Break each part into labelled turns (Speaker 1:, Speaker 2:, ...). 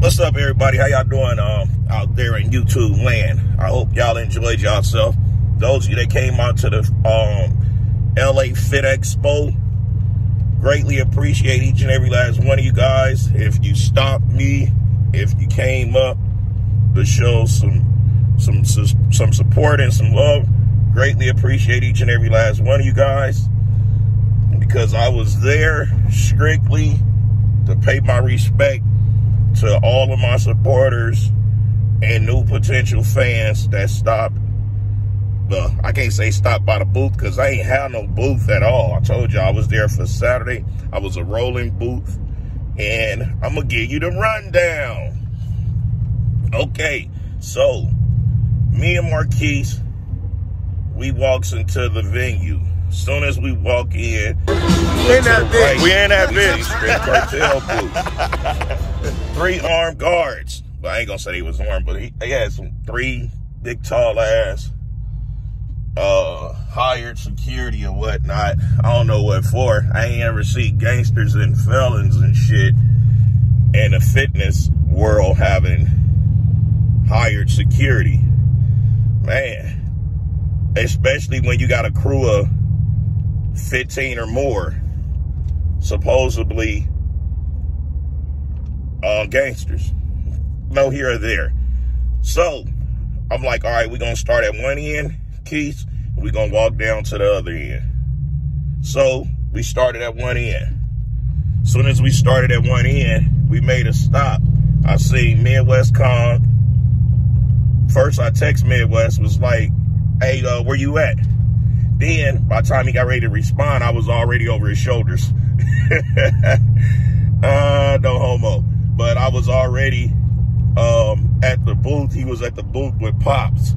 Speaker 1: What's up, everybody? How y'all doing um, out there in YouTube land? I hope y'all enjoyed yourself. Those of you that came out to the um, LA Fit Expo, greatly appreciate each and every last one of you guys. If you stopped me, if you came up to show some some some support and some love, greatly appreciate each and every last one of you guys because I was there strictly to pay my respect to all of my supporters and new potential fans that stopped. Well, I can't say stop by the booth because I ain't have no booth at all. I told you I was there for Saturday. I was a rolling booth. And I'm going to give you the rundown. Okay, so me and Marquise, we walks into the venue. As soon as we walk in,
Speaker 2: we in that bitch.
Speaker 1: We in that bitch. cartel booth. Three armed guards. But I ain't gonna say he was armed, but he, had some three big tall ass uh hired security or whatnot. I don't know what for. I ain't ever seen gangsters and felons and shit in the fitness world having hired security. Man. Especially when you got a crew of 15 or more, supposedly uh, gangsters. No here or there. So I'm like, all right, we're going to start at one end, Keith. We're going to walk down to the other end. So we started at one end. Soon as we started at one end, we made a stop. I see Midwest Kong. First, I text Midwest, was like, hey, uh, where you at? Then, by the time he got ready to respond, I was already over his shoulders. uh, no homo. But I was already um, at the booth. He was at the booth with Pops,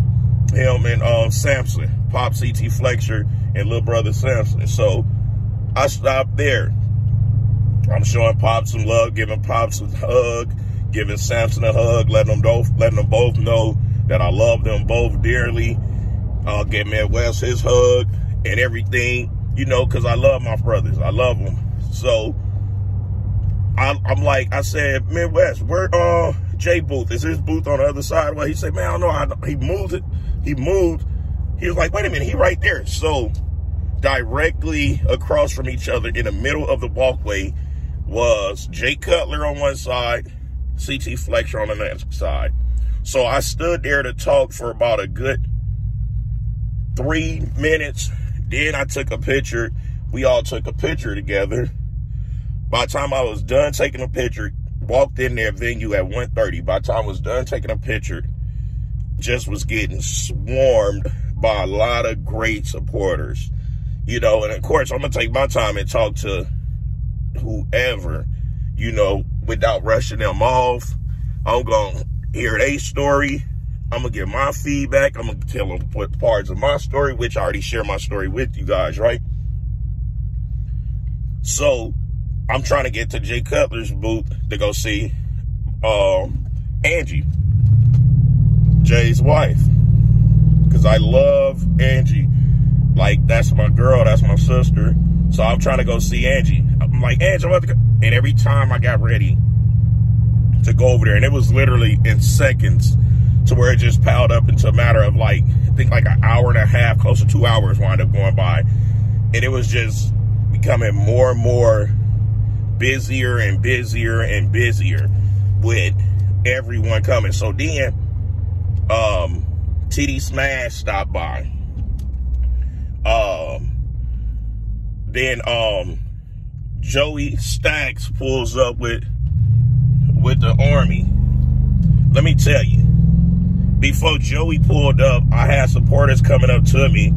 Speaker 1: him and um, Samson, Pops CT Fletcher and little brother Samson. So I stopped there. I'm showing Pops some love, giving Pops a hug, giving Samson a hug, letting them both, letting them both know that I love them both dearly uh, give Midwest his hug and everything, you know, because I love my brothers. I love them. So I, I'm like, I said, Midwest, where uh Jay Booth? Is his booth on the other side? Well, he said, man, I don't know. I, he moved it. He moved. He was like, wait a minute, he right there. So directly across from each other in the middle of the walkway was Jay Cutler on one side, CT Fletcher on the other side. So I stood there to talk for about a good three minutes. Then I took a picture. We all took a picture together. By the time I was done taking a picture, walked in their venue at 1.30. By the time I was done taking a picture, just was getting swarmed by a lot of great supporters. You know, and of course, I'm going to take my time and talk to whoever, you know, without rushing them off. I'm going to hear their story I'm gonna give my feedback. I'm gonna tell them what parts of my story, which I already share my story with you guys, right? So I'm trying to get to Jay Cutler's booth to go see um, Angie, Jay's wife, because I love Angie. Like that's my girl, that's my sister. So I'm trying to go see Angie. I'm like Angie, I'm and every time I got ready to go over there, and it was literally in seconds to where it just piled up into a matter of like, I think like an hour and a half, close to two hours wind up going by. And it was just becoming more and more busier and busier and busier with everyone coming. So then, um, TD Smash stopped by. Um, then, um, Joey Stacks pulls up with, with the army. Let me tell you, before Joey pulled up, I had supporters coming up to me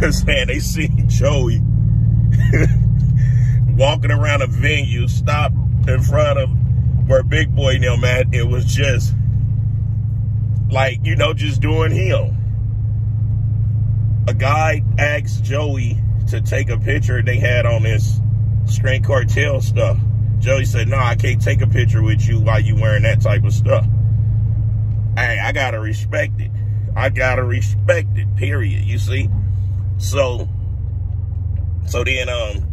Speaker 1: saying they see Joey walking around a venue, stop in front of where Big Boy and them at. It was just like, you know, just doing him. A guy asked Joey to take a picture they had on this Strength Cartel stuff. Joey said, no, I can't take a picture with you while you wearing that type of stuff hey, I gotta respect it. I gotta respect it, period. You see? So, so then, um,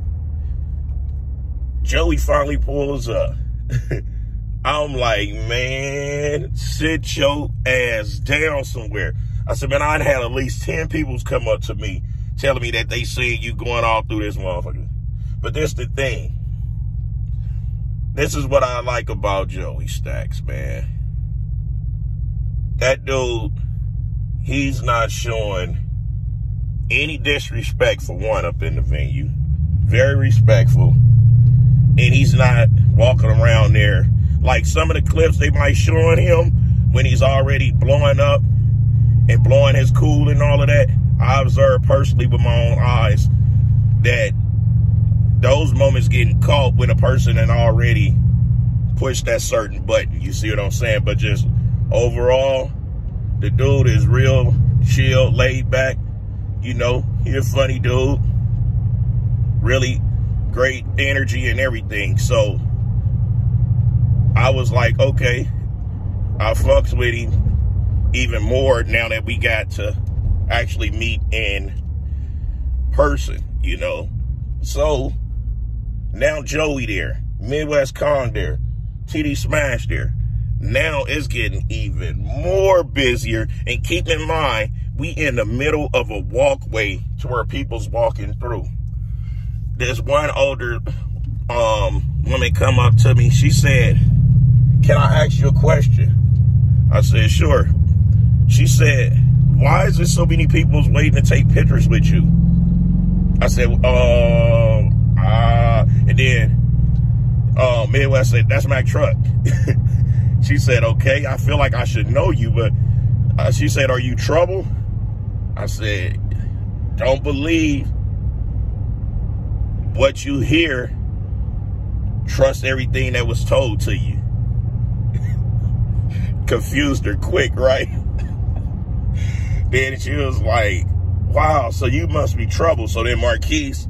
Speaker 1: Joey finally pulls up. I'm like, man, sit your ass down somewhere. I said, man, I'd had at least 10 people come up to me telling me that they seen you going all through this motherfucker. But this the thing. This is what I like about Joey Stacks, man. That dude, he's not showing any disrespect for one up in the venue. Very respectful. And he's not walking around there like some of the clips they might show on him when he's already blowing up and blowing his cool and all of that. I observed personally with my own eyes that those moments getting caught when a person had already pushed that certain button. You see what I'm saying? But just overall, the dude is real chill, laid back. You know, he's a funny dude. Really great energy and everything. So I was like, okay, I fucks with him even more now that we got to actually meet in person, you know. So now Joey there, Midwest Kong there, TD Smash there. Now it's getting even more busier. And keep in mind, we in the middle of a walkway to where people's walking through. There's one older um, woman come up to me. She said, can I ask you a question? I said, sure. She said, why is there so many people waiting to take pictures with you? I said, uh, uh, and then uh, Midwest said, that's my Truck. she said, okay, I feel like I should know you, but uh, she said, are you trouble? I said, don't believe what you hear. Trust everything that was told to you. Confused her quick, right? then she was like, wow, so you must be trouble. So then Marquise,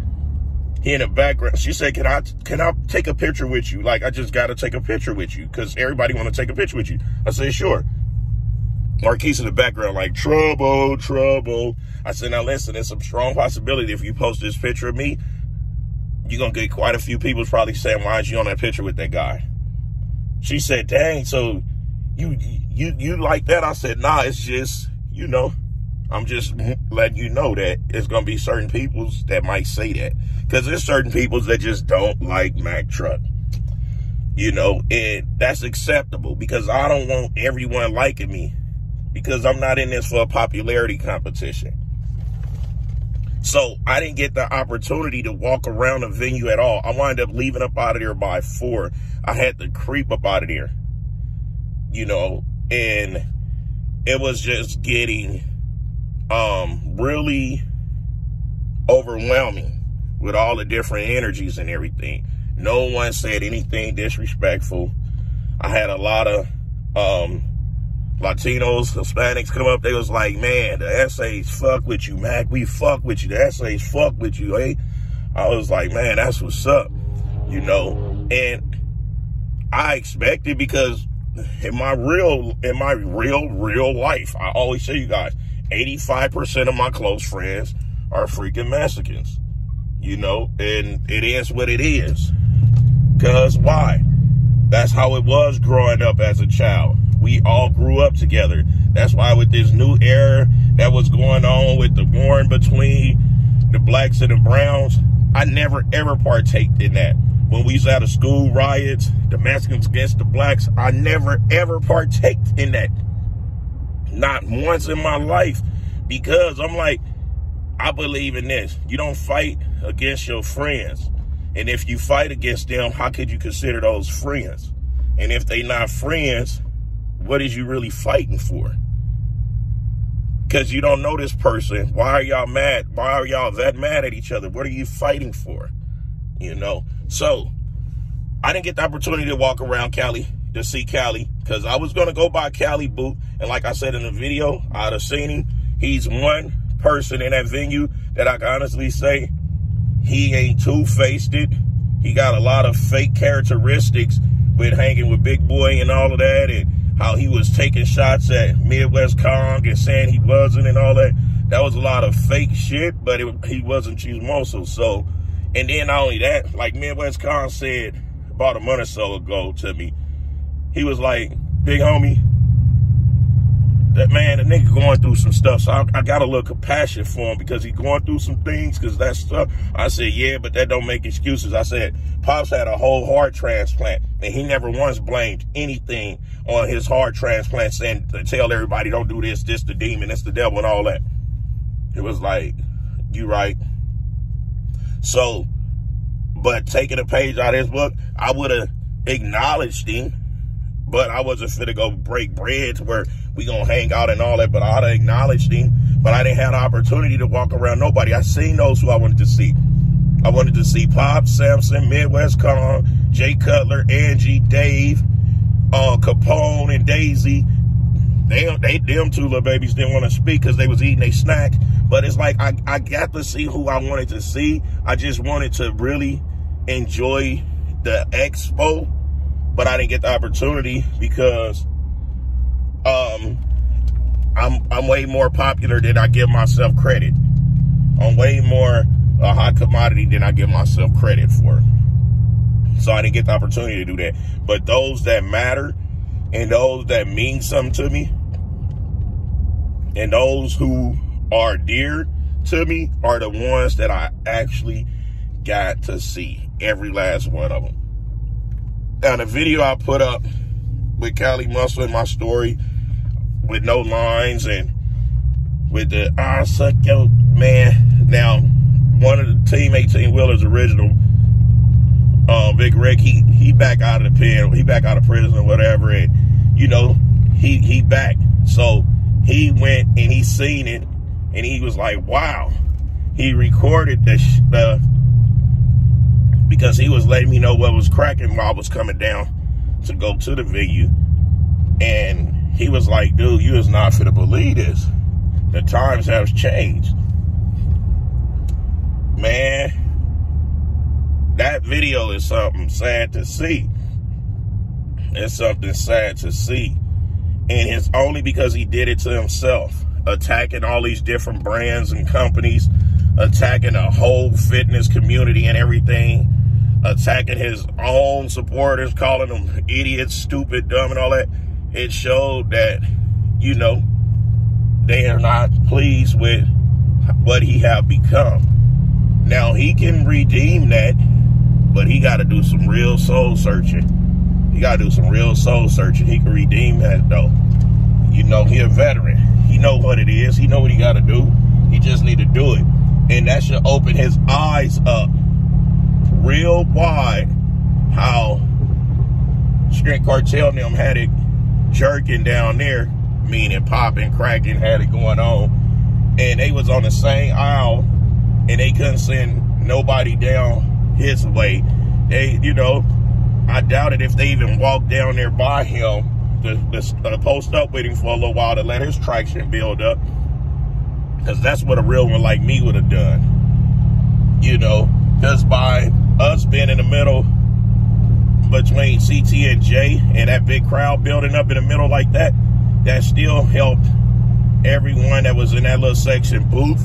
Speaker 1: in the background, she said, can I, can I take a picture with you? Like, I just got to take a picture with you because everybody want to take a picture with you. I said, sure. Marquise in the background, like, trouble, trouble. I said, now listen, there's some strong possibility if you post this picture of me, you're to get quite a few people probably saying, why is you on that picture with that guy? She said, dang, so you, you, you like that? I said, nah, it's just, you know, I'm just letting you know that it's going to be certain peoples that might say that. Because there's certain peoples that just don't like Mack Truck. You know, and that's acceptable because I don't want everyone liking me because I'm not in this for a popularity competition. So I didn't get the opportunity to walk around the venue at all. I wound up leaving up out of there by four. I had to creep up out of there, you know, and it was just getting um, really overwhelming with all the different energies and everything. No one said anything disrespectful. I had a lot of um, Latinos, Hispanics come up. They was like, man, the essays fuck with you, Mac. We fuck with you. The essays fuck with you, hey? I was like, man, that's what's up, you know? And I expected because in my real, in my real, real life, I always say you guys, 85% of my close friends are freaking Mexicans, you know, and it is what it is. Because why? That's how it was growing up as a child. We all grew up together. That's why with this new era that was going on with the warring between the blacks and the browns, I never ever partaked in that. When we used to the school riots, the Mexicans against the blacks, I never ever partaked in that not once in my life because I'm like, I believe in this. You don't fight against your friends. And if you fight against them, how could you consider those friends? And if they not friends, what is you really fighting for? Because you don't know this person. Why are y'all mad? Why are y'all that mad at each other? What are you fighting for? You know? So, I didn't get the opportunity to walk around Cali to see Kali because I was going to go by Kali boot. And like I said in the video, I'd have seen him. He's one person in that venue that I can honestly say he ain't two-faced it. He got a lot of fake characteristics with hanging with Big Boy and all of that and how he was taking shots at Midwest Kong and saying he wasn't and all that. That was a lot of fake shit, but it, he wasn't Chismoso. So, and then not only that, like Midwest Kong said about a month or so ago to me, he was like, big homie, that man, the nigga going through some stuff. So I, I, got a little compassion for him because he's going through some things because that stuff. I said, yeah, but that don't make excuses. I said, Pops had a whole heart transplant and he never once blamed anything on his heart transplant saying to tell everybody don't do this, this the demon, this the devil and all that. It was like, you right. So, but taking a page out of his book, I would have acknowledged him, but I wasn't fit to go break bread to where we gonna hang out and all that, but I ought to acknowledge him. But I didn't have the opportunity to walk around nobody. I seen those who I wanted to see. I wanted to see Pop, Samson, Midwest Kong, Jay Cutler, Angie, Dave, uh, Capone, and Daisy. They, they, them two little babies didn't want to speak because they was eating a snack. But it's like I, I got to see who I wanted to see. I just wanted to really enjoy the expo, but I didn't get the opportunity because um, I'm I'm way more popular than I give myself credit. I'm way more a hot commodity than I give myself credit for. So I didn't get the opportunity to do that. But those that matter and those that mean something to me and those who are dear to me are the ones that I actually got to see. Every last one of them. Now the video I put up with Kali Muscle in my story with no lines and with the I suck yo man. Now, one of the team 18 wheelers original, uh, Big Rick, he he back out of the pen, he back out of prison or whatever, and you know, he he back. So he went and he seen it and he was like, wow. He recorded the, the because he was letting me know what was cracking while I was coming down to go to the venue. And he was like, dude, you is not for to believe this. The times have changed. Man, that video is something sad to see. It's something sad to see. And it's only because he did it to himself, attacking all these different brands and companies, attacking a whole fitness community and everything, attacking his own supporters, calling them idiots, stupid, dumb, and all that it showed that, you know, they are not pleased with what he have become. Now he can redeem that, but he got to do some real soul searching. He got to do some real soul searching. He can redeem that though. You know, he a veteran. He know what it is. He know what he got to do. He just need to do it. And that should open his eyes up real wide how Strength Cartel and them had it jerking down there, meaning popping, cracking, had it going on. And they was on the same aisle and they couldn't send nobody down his way. They, you know, I doubted if they even walked down there by him to, to post up waiting for a little while to let his traction build up. Because that's what a real one like me would have done. You know, because by us being in the middle between CT and J and that big crowd building up in the middle like that, that still helped everyone that was in that little section booth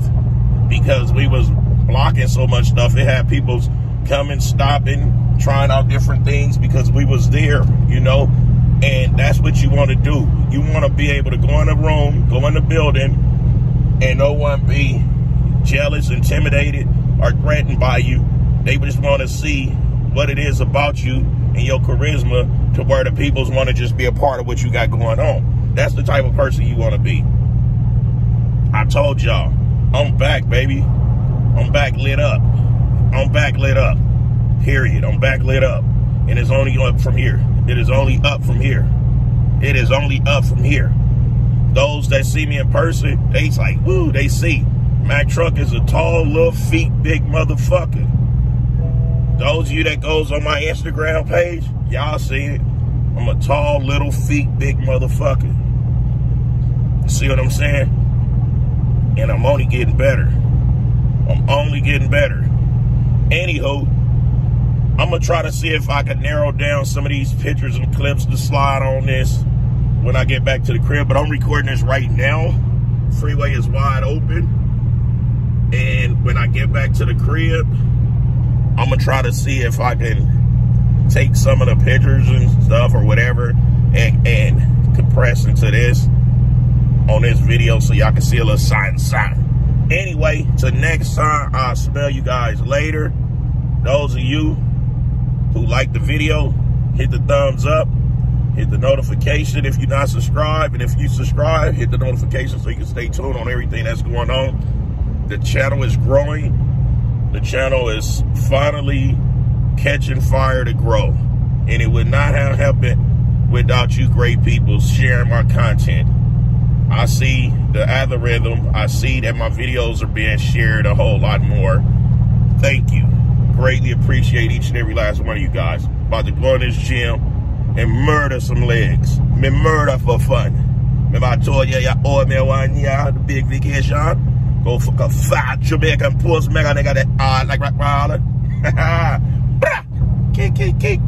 Speaker 1: because we was blocking so much stuff. It had people coming, stopping, trying out different things because we was there, you know. And that's what you want to do. You want to be able to go in the room, go in the building, and no one be jealous, intimidated, or threatened by you. They just want to see what it is about you and your charisma to where the peoples want to just be a part of what you got going on. That's the type of person you want to be. I told y'all, I'm back, baby. I'm back lit up. I'm back lit up. Period. I'm back lit up. And it's only up from here. It is only up from here. It is only up from here. Those that see me in person, they like, woo, they see. Mack Truck is a tall, little feet, big motherfucker. Those of you that goes on my Instagram page, y'all see it. I'm a tall, little feet, big motherfucker. See what I'm saying? And I'm only getting better. I'm only getting better. Anywho, I'm gonna try to see if I can narrow down some of these pictures and clips to slide on this when I get back to the crib. But I'm recording this right now. Freeway is wide open. And when I get back to the crib, I'm gonna try to see if I can take some of the pictures and stuff or whatever and, and compress into this on this video so y'all can see a little sign sign. Anyway, till next time, I'll smell you guys later. Those of you who like the video, hit the thumbs up, hit the notification if you're not subscribed, and if you subscribe, hit the notification so you can stay tuned on everything that's going on. The channel is growing. The channel is finally catching fire to grow. And it would not have happened without you great people sharing my content. I see the algorithm. I see that my videos are being shared a whole lot more. Thank you. Greatly appreciate each and every last one of you guys. About to go in this gym and murder some legs. Me murder for fun. Remember I told you, you owe me one year, the big vacation? Go fuck a fat Jamaican post mega nigga that hard like rock rolling. kick, kick, kick.